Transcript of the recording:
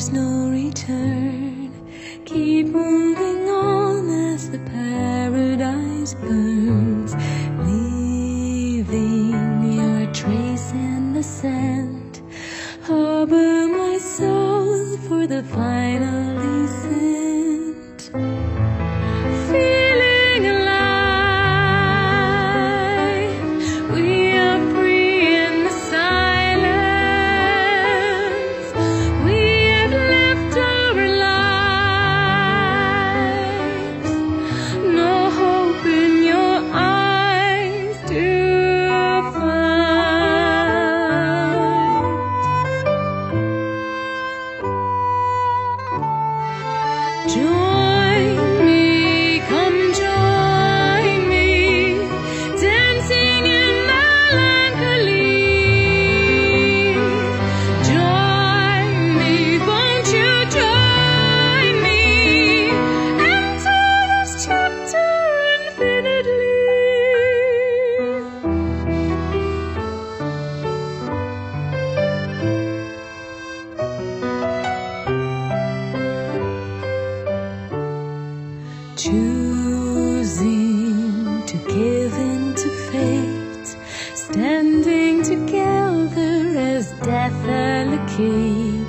there's no return. Keep moving. in the Choosing to give in to fate, standing together as death allocates.